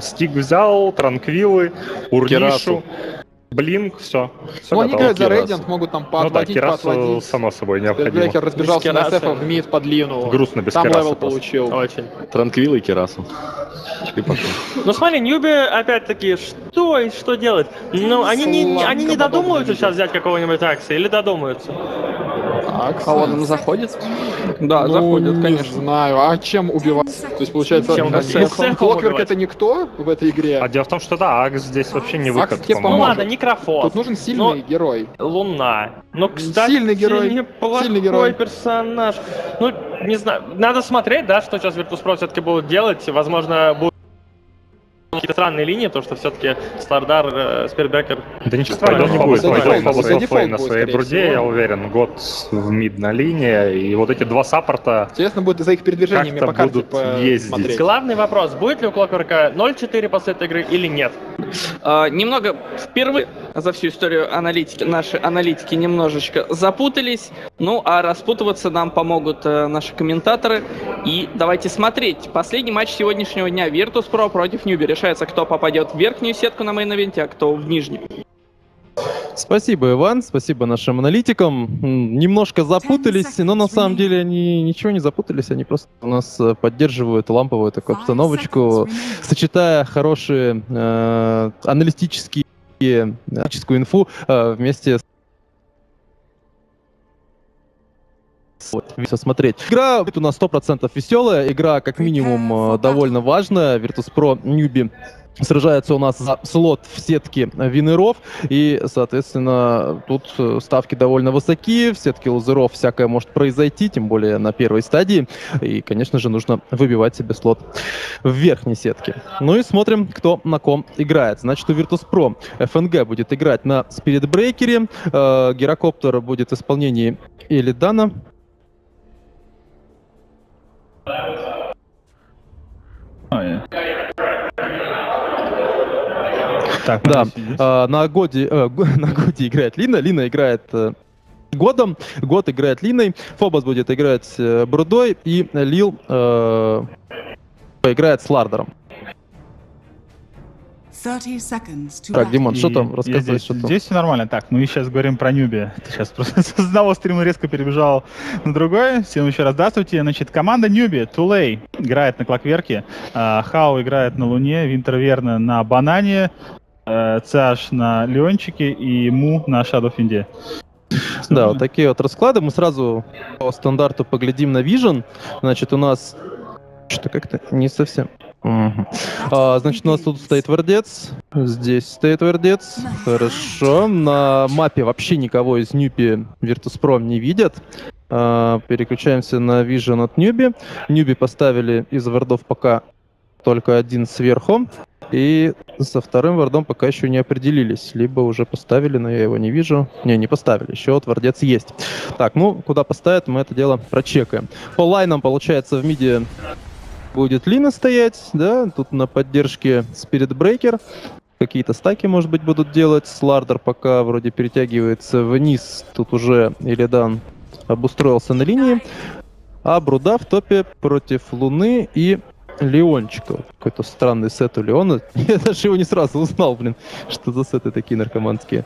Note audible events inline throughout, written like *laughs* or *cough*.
Stick взял, Транквилы, урнищу, Blink, все. Ну, они играют за Radiant, могут там поотводить, ну, да, поотводить. само собой, необходимо. Бекер разбежался на СФ в мид под длину. Грустно без Там Кираса левел получил. Очень. Транквилы и Кирасу. И пошел. Ну смотри, Ньюби опять-таки, что и что делать? Ну, они не, они не додумаются сейчас взять какого-нибудь Акса или додумаются? Акс. А он им заходит? Да, ну, заходит, не конечно. знаю. А чем убивать? То есть, получается, Чем э, Клокверк это никто в этой игре? А дело в том, что да, Акс здесь вообще не Акс выход, тебе Ну по-моему. поможет. ладно, Некрофос. Тут нужен сильный герой. Луна. Ну, кстати, Сильный герой. неплохой Сильный герой. персонаж. Ну, не знаю, надо смотреть, да, что сейчас Virtus.pro все-таки будут делать. Возможно, будут какие-то странные линии, то что все-таки Слардар, э, Спирбекер... Да ничего страшного не будет. Пойдет Фобос, скорее бруде, всего. я уверен. Год в мид на линии. И вот эти два саппорта Интересно будет за их передвижениями по карте будут ездить. Главный вопрос, будет ли у Клокверка 0-4 после этой игры или нет? А, немного впервые за всю историю аналитики, наши аналитики немножечко запутались. Ну, а распутываться нам помогут э, наши комментаторы. И давайте смотреть. Последний матч сегодняшнего дня Virtus.pro против Newbee. Решается, кто попадет в верхнюю сетку на мейн-ивенте, а кто в нижнюю. Спасибо, Иван, спасибо нашим аналитикам. Немножко запутались, но на самом деле они ничего не запутались, они просто у нас э, поддерживают ламповую такую обстановочку, сочетая хорошие э, аналитические аналитическую инфу э, вместе с все смотреть. Игра у нас 100% веселая, игра как минимум э, довольно важная. Virtus.pro Ньюби сражается у нас за слот в сетке винеров, и, соответственно, тут э, ставки довольно высоки, в сетке лазеров всякое может произойти, тем более на первой стадии, и, конечно же, нужно выбивать себе слот в верхней сетке. Ну и смотрим, кто на ком играет. Значит, у Virtus.pro ФНГ будет играть на Breaker, э, Герокоптер будет в исполнении Элидана, Так, Да, а, на Годе, э, *laughs* на Годе играет Лина, Лина играет э, Годом, Год играет Линой, Фобос будет играть э, Брудой, и Лил э, играет с Лардером. Так, Димон, что там? Рассказывай, здесь, что там. здесь все нормально. Так, мы сейчас говорим про Нюби. Ты сейчас просто *laughs* с одного стрима резко перебежал на другой. Всем еще раз здравствуйте. Значит, команда Нюби, Тулей играет на Клокверке, а, Хау играет на Луне, Винтер Верна на Банане, э, Цаш на Леончике и Му на Шадофинде. Да, вот такие вот расклады. Мы сразу по стандарту поглядим на Vision. Значит, у нас... Что как-то не совсем... Мгм. А, значит, у нас тут стоит Вердец, здесь стоит Вердец. Хорошо. На мапе вообще никого из Ньюби Virtus.pro не видят. А, переключаемся на Vision от Ньюби. Ньюби поставили из вардов пока только один сверху. И со вторым вардом пока еще не определились. Либо уже поставили, но я его не вижу. Не, не поставили. Еще вот вардец есть. Так, ну, куда поставят, мы это дело прочекаем. По лайнам, получается, в миде будет Лина стоять, да, тут на поддержке Spirit Breaker. Какие-то стаки, может быть, будут делать. Слардер пока вроде перетягивается вниз. Тут уже Илидан обустроился на линии. А Бруда в топе против Луны и Леончика. Какой-то странный сет у Леона. *laughs* Я даже его не сразу узнал, блин. Что за сеты такие наркоманские.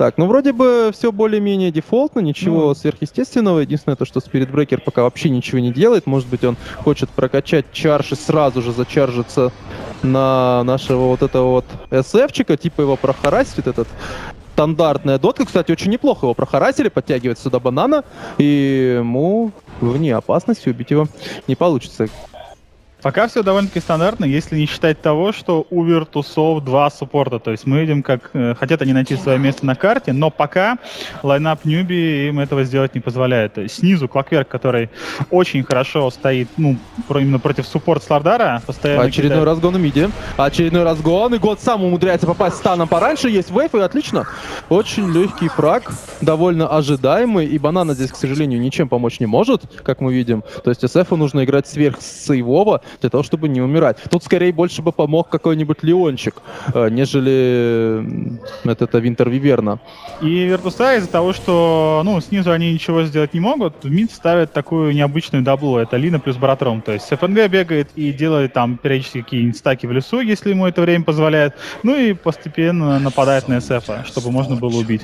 Так, ну вроде бы все более-менее дефолтно, ничего сверхъестественного. Единственное то, что Spirit Breaker пока вообще ничего не делает. Может быть, он хочет прокачать чарж и сразу же зачаржиться на нашего вот этого вот SF-чика, типа его прохарасить, вот этот стандартная дотка. Кстати, очень неплохо его прохарасили, подтягивает сюда банана, и ему вне опасности убить его не получится. Пока все довольно-таки стандартно, если не считать того, что у Virtus.of два суппорта. То есть мы видим, как э, хотят они найти свое место на карте, но пока лайнап Ньюби им этого сделать не позволяет. То есть снизу Клокверк, который очень хорошо стоит, ну, про- именно против суппорт Слардара, постоянно Очередной кидает- разгон в миде. Очередной разгон. И год сам умудряется попасть станом пораньше. Есть вейв, и отлично. Очень легкий фраг. Довольно ожидаемый. И банана здесь, к сожалению, ничем помочь не может, как мы видим. То есть СФу нужно играть сверх сейвово. Для того, чтобы не умирать. Тут скорее больше бы помог какой-нибудь Леончик, э, нежели м, это, это Винтер Виверна. И Virtus.a из-за того, что ну, снизу они ничего сделать не могут, в мид ставят такую необычную даблу. Это Лина плюс Баратром. То есть ФНГ бегает и делает там периодически какие-нибудь стаки в лесу, если ему это время позволяет. Ну и постепенно нападает на СФ, чтобы можно было убить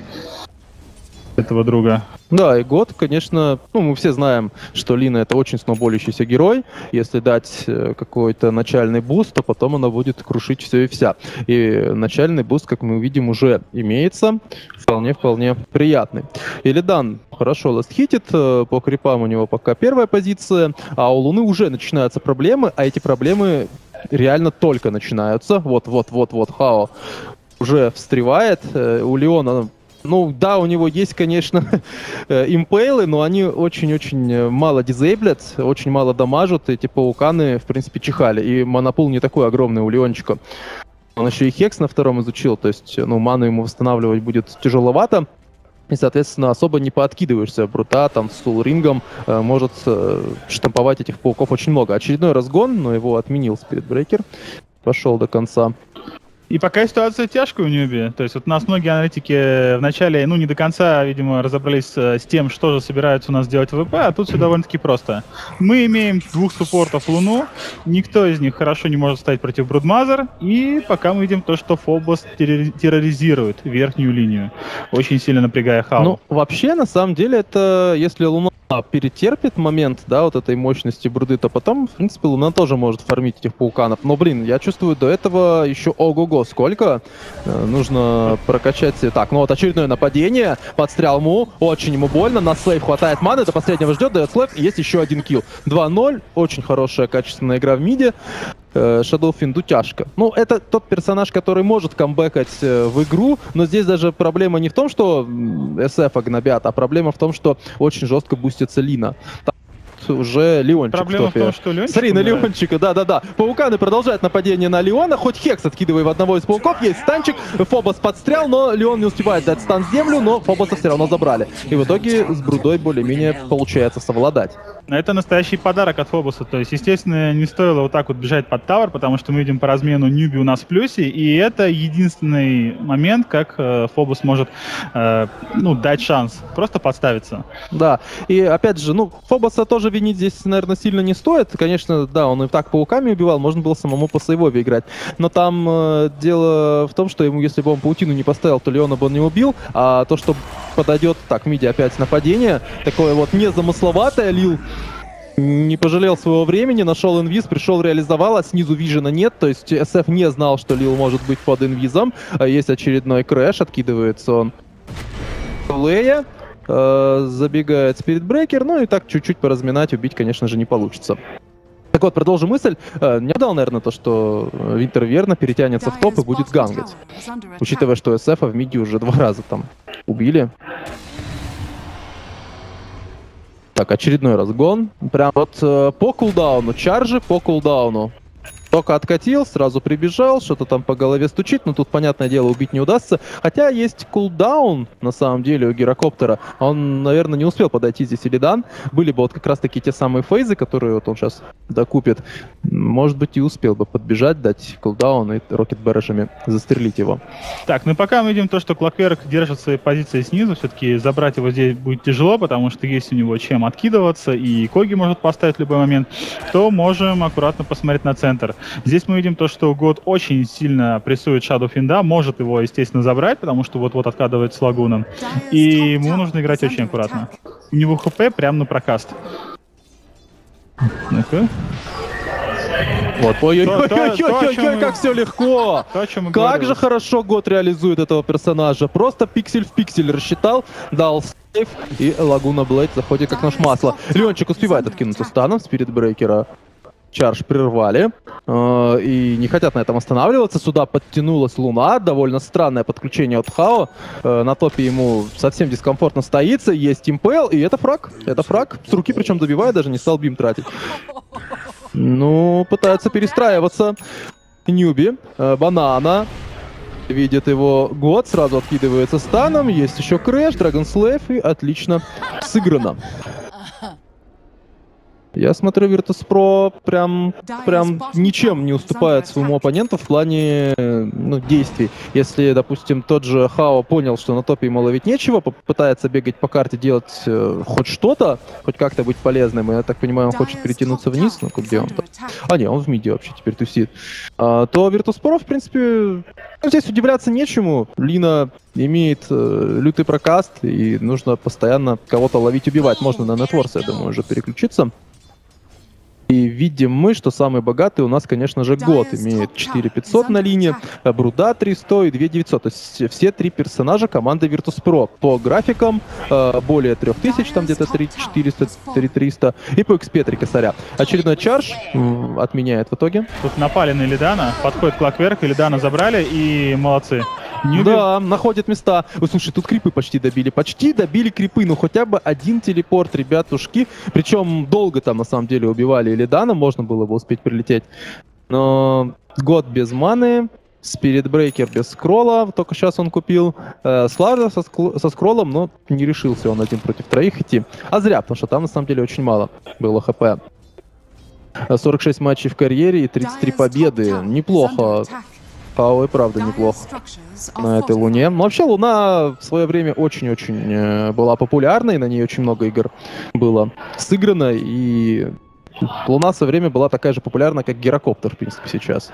этого друга. Да, и год, конечно, ну, мы все знаем, что Лина это очень сноуболящийся герой. Если дать э, какой-то начальный буст, то потом она будет крушить все и вся. И начальный буст, как мы увидим, уже имеется. Вполне-вполне приятный. Илидан хорошо ластхитит, э, по крипам у него пока первая позиция, а у Луны уже начинаются проблемы, а эти проблемы реально только начинаются. Вот-вот-вот-вот Хао уже встревает. Э, У Леона ну да, у него есть, конечно, *laughs* э, импейлы, но они очень-очень э, мало дизейблят, очень мало дамажат. Эти пауканы, в принципе, чихали. И монопол не такой огромный у Леончика. Он еще и хекс на втором изучил, то есть, ну, ману ему восстанавливать будет тяжеловато. И, соответственно, особо не пооткидываешься. Брута там с Сулрингом э, может э, штамповать этих пауков очень много. Очередной разгон, но его отменил Спиритбрейкер. Пошел до конца. И пока ситуация тяжкая у Ньюби. То есть вот у нас многие аналитики вначале, ну, не до конца, видимо, разобрались э, с тем, что же собираются у нас делать ВП, а тут все довольно-таки просто. Мы имеем двух суппортов Луну, никто из них хорошо не может стоять против Брудмазер, и пока мы видим то, что Фобос террори- терроризирует верхнюю линию, очень сильно напрягая Хао. Ну, вообще, на самом деле, это если Луна перетерпит момент, да, вот этой мощности бруды, то потом, в принципе, Луна тоже может фармить этих пауканов. Но, блин, я чувствую, до этого еще ого-го сколько. Э, нужно прокачать... Так, ну вот очередное нападение. Подстрял Му. Очень ему больно. На Slave хватает маны. До последнего ждет, дает Slave. Есть еще один kill. 2-0. Очень хорошая, качественная игра в миде. Э, Shadow Финду тяжко. Ну, это тот персонаж, который может камбэкать э, в игру, но здесь даже проблема не в том, что SF гнобят, а проблема в том, что очень жестко бустится Лина. Уже Леончик Проблема в топе. том, что Леончик Смотри, на. Леончика, да-да-да. Пауканы продолжают нападение на Леона, хоть Хекс откидывая в одного из пауков, есть станчик, Фобос подстрял, но Леон не успевает дать стан в землю, но Фобоса все равно забрали. И в итоге с Брудой более-менее получается совладать. Это настоящий подарок от Фобуса. То есть, естественно, не стоило вот так вот бежать под тавер, потому что мы видим по размену Ньюби у нас в плюсе, и это единственный момент, как э, Фобус может э, ну, дать шанс просто подставиться. Да, и опять же, ну, Фобоса тоже винить здесь, наверное, сильно не стоит. Конечно, да, он и так пауками убивал, можно было самому по сейвове играть. Но там э, дело в том, что ему, если бы он паутину не поставил, то Леона бы он не убил, а то, что подойдет, так, миди опять нападение, такое вот незамысловатое, Лил не пожалел своего времени, нашел инвиз, пришел, реализовал, а снизу вижена нет, то есть SF не знал, что Лил может быть под инвизом, а есть очередной crash, откидывается он. Лея, э, забегает Спиритбрейкер, ну и так чуть-чуть поразминать, убить, конечно же, не получится. Так вот, продолжу мысль. Э, Не ожидал, наверное, то, что э, Винтер Виверна перетянется в топ и будет гангать. Учитывая, что SF в миде уже два раза там убили. Так, очередной разгон. Прям вот э, по кулдауну, чаржи по кулдауну. Только откатил, сразу прибежал, что-то там по голове стучит, но тут, понятное дело, убить не удастся. Хотя есть кулдаун, на самом деле, у гирокоптера. Он, наверное, не успел подойти здесь Илидан. Были бы вот как раз-таки те самые фейзы, которые вот он сейчас докупит. Может быть, и успел бы подбежать, дать кулдаун и рокет барышами застрелить его. Так, ну пока мы видим то, что Клокверк держит свои позиции снизу, все-таки забрать его здесь будет тяжело, потому что есть у него чем откидываться, и Коги может поставить в любой момент, то можем аккуратно посмотреть на центр. Здесь мы видим то, что Год очень сильно прессует Shadow Финда, может его, естественно, забрать, потому что вот-вот откадывает с Лагуном. И ему нужно играть очень аккуратно. У него ХП прям на прокаст. Ну-ка. Вот, ой-ой-ой, как все легко! То, Как говорили. же хорошо год реализует этого персонажа. Просто пиксель в пиксель рассчитал, дал сейф, и Лагуна Блейд заходит как наш масло. Леончик успевает откинуться станом Спирит Брейкера. Чарж прервали э, и не хотят на этом останавливаться. Сюда подтянулась Луна, довольно странное подключение от Хао. Э, на топе ему совсем дискомфортно стоится, есть Impale, и это фраг. Это фраг. С руки причем добивает, даже не стал beam тратить. Ну, пытается перестраиваться. Newbee, э, банана. Видит его Год, сразу откидывается станом. Есть еще crash, Dragon Slave, и отлично сыграно. Я смотрю, Virtus.pro прям, прям ничем не уступает своему оппоненту в плане э, ну, действий. Если, допустим, тот же Хао понял, что на топе ему ловить нечего, попытается бегать по карте, делать э, хоть что-то, хоть как-то быть полезным, и я так понимаю, он хочет перетянуться вниз, ну где он там? А, не, он в миде вообще теперь тусит. А, то Virtus.pro, в принципе, ну, здесь удивляться нечему. Лина имеет э, лютый прокаст, и нужно постоянно кого-то ловить, убивать. Можно на Networks, я думаю, уже переключиться. И видим мы, что самый богатый у нас, конечно же, год. Имеет 4500 на линии, а Бруда 300 и 2900. То есть все три персонажа команды Virtus.pro. По графикам э, более 3000, там где-то 3400, 3300. И по XP 3 косаря. Очередной чарж отменяет в итоге. Тут напали на Лидана, подходит Клакверк, и Лидана забрали, и молодцы. Ньюби Да, находят места. Ой, слушай, тут крипы почти добили. Почти добили крипы. Ну, хотя бы один телепорт, ребятушки. Причем долго там, на самом деле, убивали Илидана. Можно было бы успеть прилететь. Но год без маны. Спирит Брейкер без скролла, только сейчас он купил. Э, Сларда со, скло- со скроллом, но не решился он один против троих идти. А зря, потому что там на самом деле очень мало было хп. Э, 46 матчей в карьере и 33 победы. Неплохо. Хао и правда неплохо на этой Луне. Но вообще Луна в свое время очень-очень э, была популярной, на ней очень много игр было сыграно, и Луна свое время была такая же популярна, как Герокоптер, в принципе, сейчас.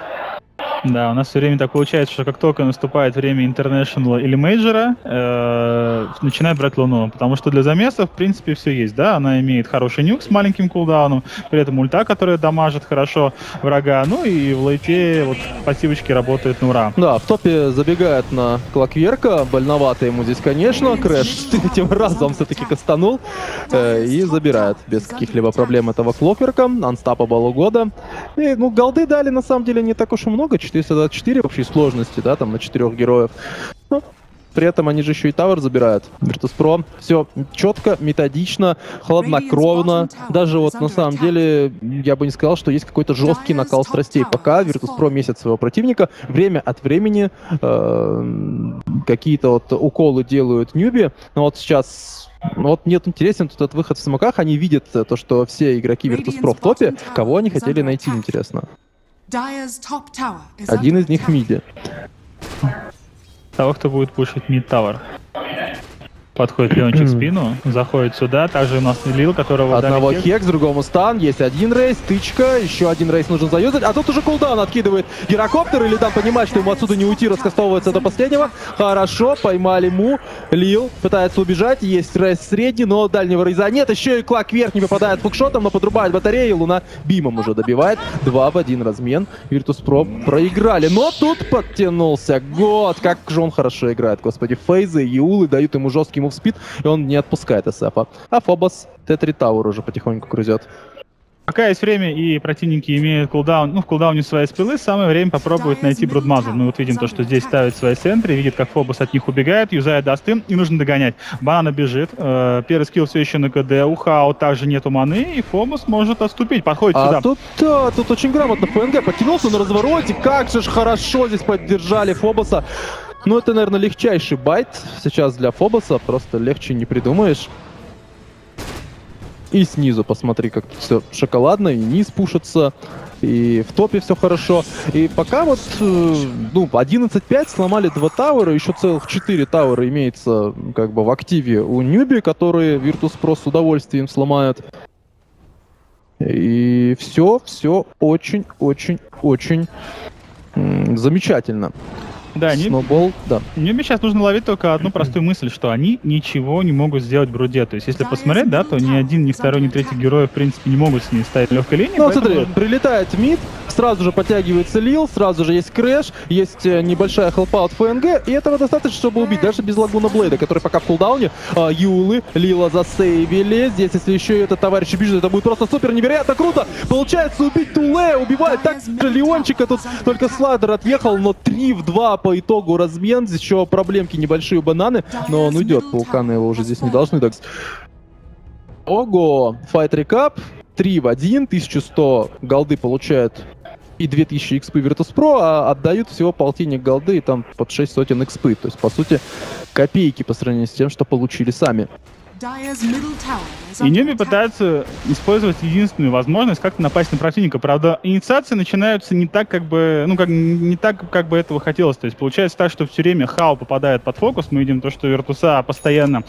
Да, у нас все время так получается, что как только наступает время International или мейджора, э, начинает брать Луну. Потому что для замесов, в принципе, все есть, да. Она имеет хороший nuke с маленьким кулдауном, при этом ульта, которая дамажит хорошо врага. Ну и в лейте вот пассивочки работают на ура. Да, в топе забегает на Клокверка, больновато ему здесь, конечно, Crash *laughs* третьим разом все-таки кастанул э, и забирает без каких-либо проблем этого Клокверка, Unstoppable у Года. И, ну, голды дали на самом деле не так уж и много, 424 в общей сложности, да, там на четырех героев. Ну, при этом они же еще и тавер забирают. Virtus.pro. Все четко, методично, хладнокровно. Даже вот на самом деле я бы не сказал, что есть какой-то жесткий накал страстей. Пока Virtus.pro месяц своего противника, время от времени э, какие-то вот уколы делают Ньюби. Но вот сейчас вот мне интересен тут этот выход в самоках. Они видят э, то, что все игроки Virtus.pro в топе. Кого они хотели найти, интересно. Один из них в миде. Того, кто будет пушить мид тавер. Подходит Леончик в *clears throat* спину, заходит сюда. Также у нас Лил, которого Одного хек. хекс, другому стан. Есть один рейс, тычка, еще один рейс нужно заюзать. А тут уже кулдаун откидывает гирокоптер. Или там понимает, что ему отсюда не уйти, раскастовывается до последнего. Хорошо, поймали му. Лил пытается убежать. Есть рейс средний, но дальнего рейза нет. Еще и клак вверх не попадает фукшотом, но подрубает батарею. Луна бимом уже добивает. Два в один размен. Virtus.pro проиграли. Но тут подтянулся год. Как же он хорошо играет, господи. Фейзы и Улы дают ему жесткий мув спид, и он не отпускает СФа. А Фобос Т3 Тауэр уже потихоньку грызет. Пока есть время и противники имеют кулдаун, ну, в кулдауне свои спилы, самое время попробовать найти Брудмазу. Мы вот видим то, что здесь ставят свои центры, видит, как Фобос от них убегает, юзает дасты, и нужно догонять. Банана бежит, э, первый скилл все еще на КД, у Хао также нету маны, и Фобос может отступить, подходит А сюда. тут, да, тут очень грамотно ФНГ подтянулся на развороте. Как же ж хорошо здесь поддержали Фобоса. Ну, это, наверное, легчайший байт сейчас для Фобоса. Просто легче не придумаешь. И снизу посмотри, как тут все шоколадно, и низ пушится, и в топе все хорошо. И пока вот, э, ну, 11-5 сломали два тауэра, еще целых 4 тауэра имеется как бы в активе у Ньюби, которые Virtus.pro с удовольствием сломают. И все, все очень-очень-очень замечательно. Да, не, Snowball, да. Мне сейчас нужно ловить только одну простую мысль, что они ничего не могут сделать в Бруде. То есть, если посмотреть, да, то ни один, ни второй, ни третий герой, в принципе, не могут с ней стоять легкой линии. Ну, поэтому- смотри, прилетает mid, сразу же подтягивается Лил, сразу же есть crash, есть э, небольшая хелпа от ФНГ, и этого достаточно, чтобы убить, даже без Лагуна Блейда, который пока в кулдауне. А, Юлы, Лила засейвили. Здесь, если еще и этот товарищ убежит, это будет просто супер невероятно круто. Получается убить Туле, убивает так же Леончика, тут только Сладер отъехал, но 3 в 2 по итогу размен. Здесь еще проблемки небольшие у бананы, но он уйдет, пауканы его уже здесь не должны. Так, Ого, файт рекап, 3 в 1, 1100 голды получают и 2000 XP Virtus.pro, а отдают всего полтинник голды и там под 6 сотен XP. То есть, по сути, копейки по сравнению с тем, что получили сами. И Нюби пытаются использовать единственную возможность как-то напасть на противника. Правда, инициации начинаются не так, как бы, ну, как, не так, как бы этого хотелось. То есть получается так, что все время Хао попадает под фокус. Мы видим то, что Виртуса постоянно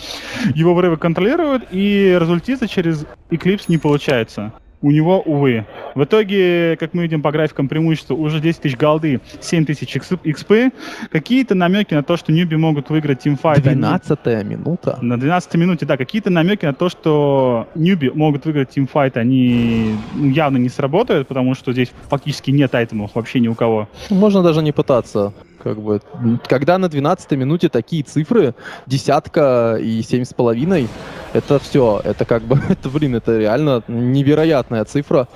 его врывы контролируют, и результита через Эклипс не получается у него, увы. В итоге, как мы видим по графикам преимущества, уже 10 тысяч голды, 7 тысяч XP. Какие-то намеки на то, что Ньюби могут выиграть тимфайт. 12 минута. На 12 минуте, да. Какие-то намеки на то, что Ньюби могут выиграть тимфайт, они ну, явно не сработают, потому что здесь фактически нет айтемов вообще ни у кого. Можно даже не пытаться. Как бы, когда на 12 минуте такие цифры, десятка и семь с половиной, это все, это как бы, *laughs* это, блин, это реально невероятная цифра.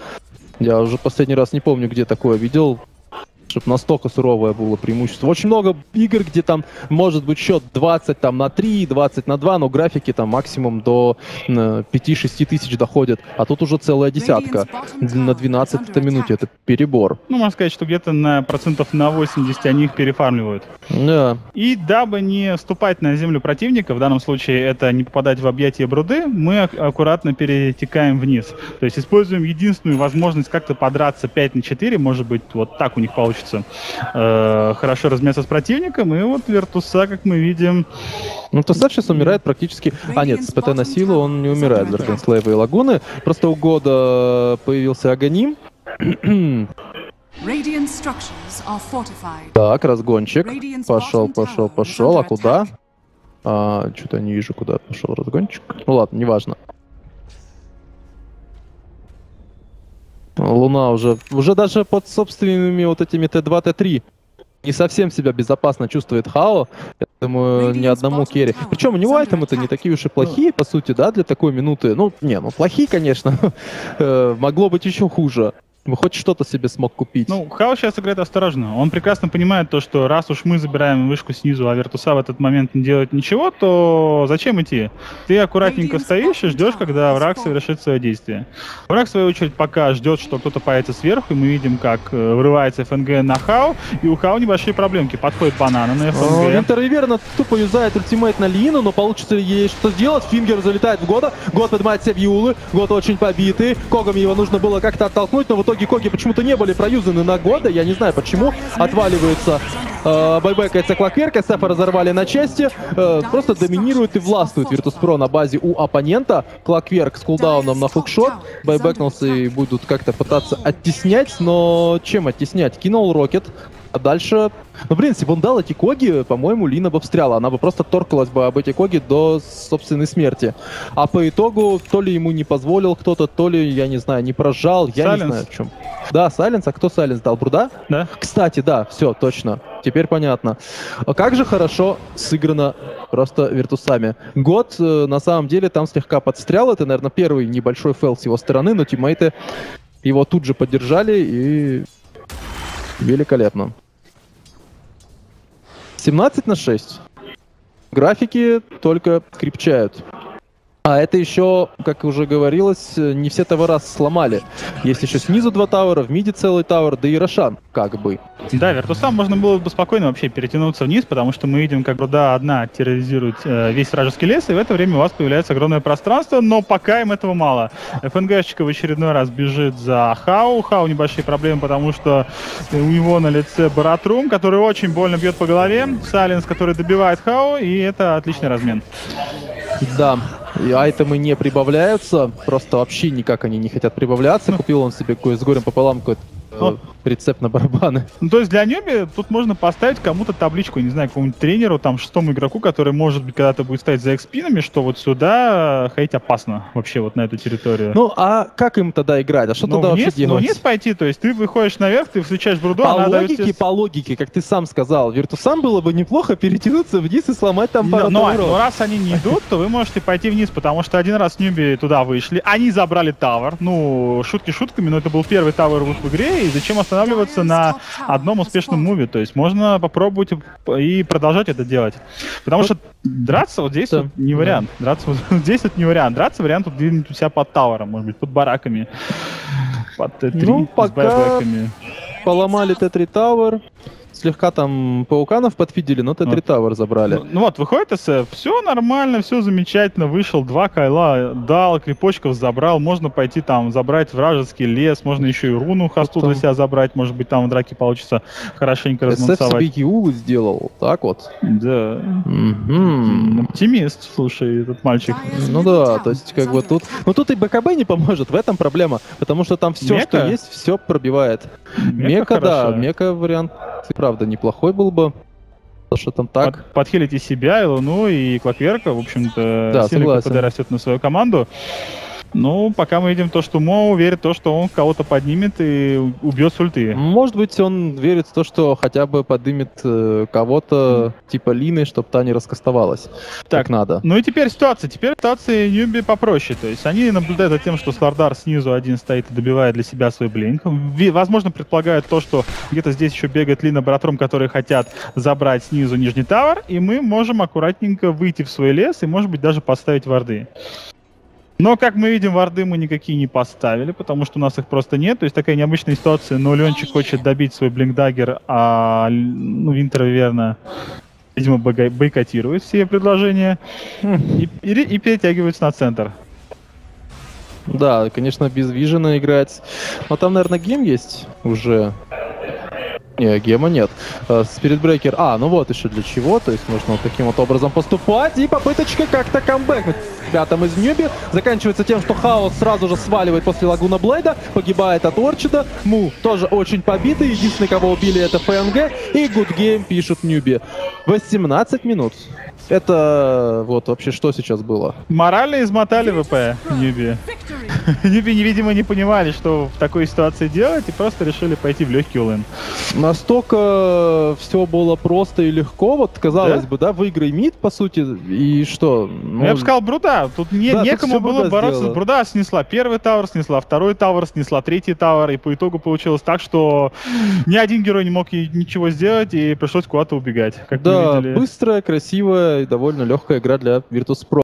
Я уже последний раз не помню, где такое видел чтобы настолько суровое было преимущество. Очень много игр, где там может быть счет 20 там, на 3, 20 на 2, но графики там максимум до 5-6 тысяч доходят. А тут уже целая десятка на 12 минуте. Это перебор. Ну, можно сказать, что где-то на процентов на 80 они их перефармливают. Да. И дабы не вступать на землю противника, в данном случае это не попадать в объятия бруды, мы аккуратно перетекаем вниз. То есть используем единственную возможность как-то подраться 5 на 4, может быть, вот так у них получится получится э, хорошо размяться с противником. И вот Вертуса, как мы видим... Ну, Тусак сейчас умирает практически... А, нет, с ПТ на силу он не умирает, Вертенслейва и Лагуны. Просто у года появился Аганим. так, разгончик. Пошел, пошел, пошел. А куда? А, Что-то не вижу, куда пошел разгончик. Ну ладно, неважно. Луна уже, уже даже под собственными вот этими Т2, Т3 не совсем себя безопасно чувствует Хао. Я думаю, ни одному керри. Причем у него айтемы-то не такие уж и плохие, по сути, да, для такой минуты. Ну, не, ну плохие, конечно. *laughs* Э, могло быть еще хуже хоть что-то себе смог купить. Ну, Хао сейчас играет осторожно. Он прекрасно понимает то, что раз уж мы забираем вышку снизу, а Вертуса в этот момент не делает ничего, то зачем идти? Ты аккуратненько стоишь и ждешь, когда враг совершит свое действие. Враг, в свою очередь, пока ждет, что кто-то появится сверху, и мы видим, как э, врывается ФНГ на Хао, и у Хао небольшие проблемки. Подходит банана на ФНГ. Винтер Риверна тупо юзает ультимейт на Лину, но получится ли ей что сделать? Фингер залетает в Года, Год поднимает себе Юлы, Год очень побитый, Когами его нужно было как-то оттолкнуть, но в итоге итоге коги почему-то не были проюзаны на года. Я не знаю почему. Отваливается э, байбекается Клокверк. СФ разорвали на части. Э, просто доминирует и властвует Virtus.pro на базе у оппонента. Клокверк с кулдауном на хукшот. Байбекнулся и будут как-то пытаться оттеснять. Но чем оттеснять? Кинул Рокет. А дальше... Ну, блин, если бы он дал эти коги, по-моему, Лина бы встряла. Она бы просто торкалась бы об эти коги до собственной смерти. А по итогу, то ли ему не позволил кто-то, то ли, я не знаю, не прожал. Я Сайленс. не знаю, в чем. Да, Silence. А кто Silence дал? Бруда? Да. Кстати, да, все, точно. Теперь понятно. А как же хорошо сыграно просто виртусами. Год, э, на самом деле, там слегка подстрял. Это, наверное, первый небольшой фейл с его стороны, но тиммейты его тут же поддержали и великолепно. 17 на 6. Графики только крепчают. А это еще, как уже говорилось, не все тавера сломали. Есть еще снизу два тауэра, в миде целый тауэр, да и Рошан, как бы. Да, Вертусам можно было бы спокойно вообще перетянуться вниз, потому что мы видим, как руда одна терроризирует э, весь вражеский лес, и в это время у вас появляется огромное пространство, но пока им этого мало. ФНГшечка в очередной раз бежит за Хау. Хау небольшие проблемы, потому что у него на лице Баратрум, который очень больно бьет по голове. Сайленс, который добивает Хау, и это отличный размен. Да, и айтемы не прибавляются, просто вообще никак они не хотят прибавляться. Купил он себе с горем пополам какой-то ну, прицеп на барабаны. Ну, то есть для Нёби тут можно поставить кому-то табличку, не знаю, какому-нибудь тренеру, там, шестому игроку, который, может быть, когда-то будет стоять за экспинами, что вот сюда ходить опасно вообще вот на эту территорию. Ну, а как им тогда играть? А что ну, тогда вниз, вообще делать? Ну, вниз пойти, то есть ты выходишь наверх, ты встречаешь бруду, по она логике, дает... по логике, как ты сам сказал, Виртусам было бы неплохо перетянуться вниз и сломать там пару но, но, но раз они не идут, то вы можете пойти вниз, потому что один раз Ньюби туда вышли, они забрали тавер, ну, шутки шутками, но это был первый тавер в игре, и зачем останавливаться на одном успешном муве. То есть можно попробовать и продолжать это делать. Потому что драться вот здесь вот не вариант. Драться вот *laughs* здесь вот не вариант. Драться вариант вот где-нибудь у себя под тавером, может быть, под бараками. Под Т3 ну, пока поломали Т3 Tower. Слегка там пауканов подфидели, но Т3 Вот. Тавер забрали. Ну, ну вот, выходит СФ, все нормально, все замечательно, вышел, два кайла дал, крепочков забрал, можно пойти там забрать вражеский лес, можно еще и руну хосту для Потом- себя забрать, может быть там в драке получится хорошенько СФ себе размансовать. Сделал, так вот. Да. Мгм. Оптимист, слушай, этот мальчик. Ну да, то есть как бы тут... Ну тут и БКБ не поможет, в этом проблема. Потому что там все, Мека? что есть, все пробивает. Мека, да. Мека вариант, правда, неплохой был бы. То, что там так. Под- подхилить и себя, и Луну, и Клокверка. В общем-то, Да, сильно согласен. КПД растет на свою команду. Ну, пока мы видим то, что Моу верит в то, что он кого-то поднимет и убьет с ульты. Может быть, он верит в то, что хотя бы подымет э, кого-то типа Лины, чтобы та не раскастовалась. Так, Так, надо. Ну и теперь ситуация. Теперь ситуация Ньюби попроще. То есть они наблюдают за тем, что Слардар снизу один стоит и добивает для себя свой блинк. Возможно, предполагают то, что где-то здесь еще бегает Лина Братром, которые хотят забрать снизу нижний тавер, и мы можем аккуратненько выйти в свой лес и, может быть, даже поставить варды. Но, как мы видим, варды мы никакие не поставили, потому что у нас их просто нет. То есть такая необычная ситуация. Но Ленчик хочет добить свой блинкдаггер, а ну, Винтер, верно, видимо, бойкотирует все предложения и, и, и перетягивается на центр. Да, конечно, без Вижена играть. Но там, наверное, гем есть уже. Не, гема нет. Э, Спиритбрейкер. А, ну вот еще для чего. То есть можно вот таким вот образом поступать. И попыточка как-то камбэкнуть. Ребятам из Ньюби. Заканчивается тем, что Хаос сразу же сваливает после Лагуна Блейда. Погибает от Орчида. Му тоже очень побитый. Единственный, кого убили, это ФНГ. И Good Game пишут Ньюби. 18 минут. Это вот вообще что сейчас было? Морально измотали ВП Ньюби. *laughs* Ньюби, видимо, не понимали, что в такой ситуации делать, и просто решили пойти в легкий улын. Настолько все было просто и легко, вот казалось Да? бы, да, выиграй мид, по сути, и что? Ну, я бы сказал, Бруда. Тут не, Да, некому было Бруда бороться. сделала. Бруда снесла первый тавер, снесла второй тавер, снесла третий тавер, и по итогу получилось так, что ни один герой не мог ей ничего сделать, и пришлось куда-то убегать. Как да, быстрая, красивая и довольно легкая игра для Virtus.pro.